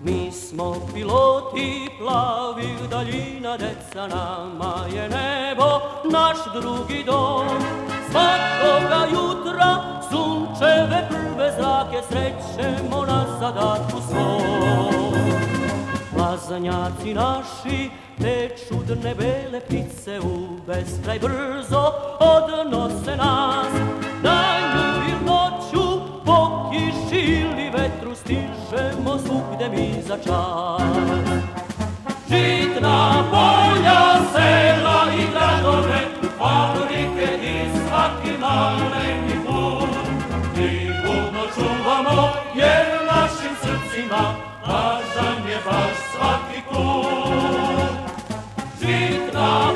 Mi smo piloti plavih daljina, deca nama je nebo, naš drugi dom. Svakoga jutra sunčeve prve zrake srećemo na zadatku svom. Lazanjaci naši te čudne bele ptice u beskraj brzo odnose nam. ili vetru stižemo svugde mi za čas. Žitna polja, sela i gradove, fabrike i svaki malo neki put. Mi budno čuvamo jer našim srcima važan je baš svaki put. Žitna